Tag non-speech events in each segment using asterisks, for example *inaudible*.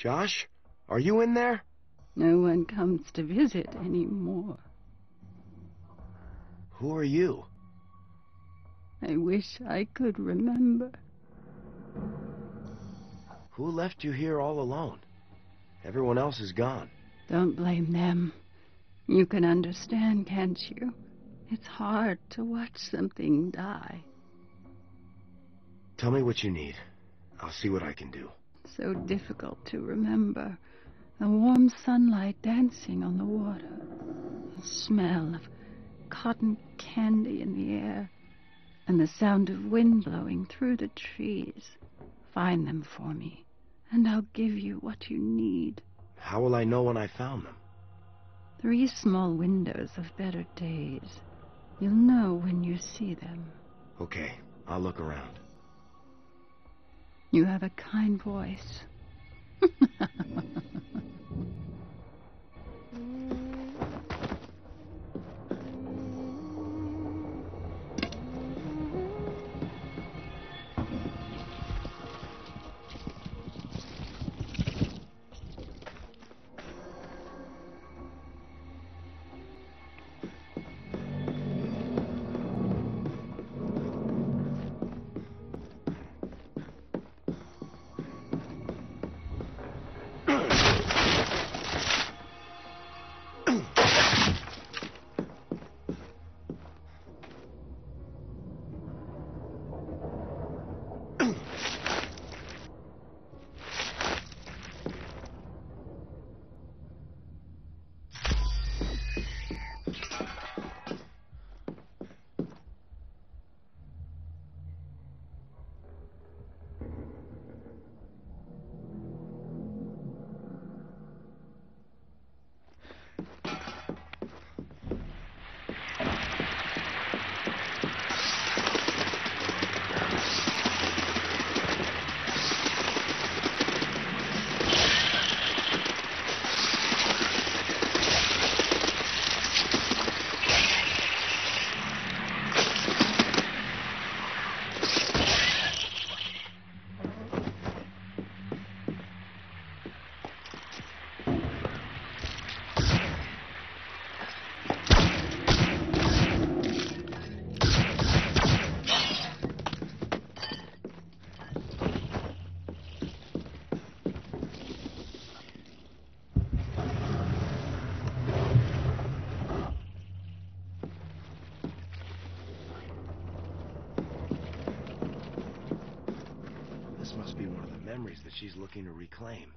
Josh? Are you in there? No one comes to visit anymore. Who are you? I wish I could remember. Who left you here all alone? Everyone else is gone. Don't blame them. You can understand, can't you? It's hard to watch something die. Tell me what you need. I'll see what I can do. So difficult to remember. The warm sunlight dancing on the water. The smell of cotton candy in the air. And the sound of wind blowing through the trees. Find them for me, and I'll give you what you need. How will I know when I found them? Three small windows of better days. You'll know when you see them. Okay, I'll look around. You have a kind voice. *laughs* Mm. Memories that she's looking to reclaim.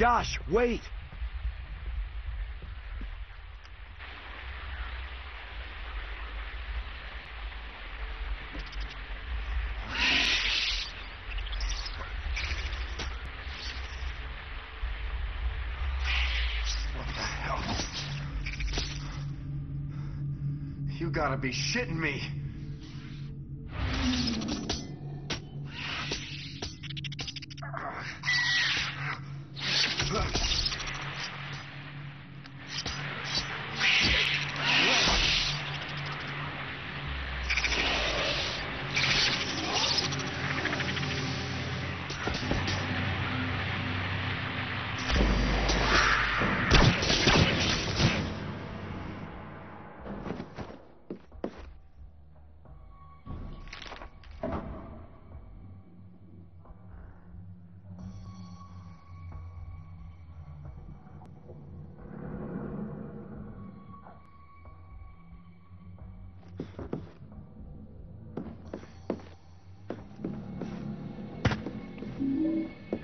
Josh, wait! You gotta be shitting me. blood. うん。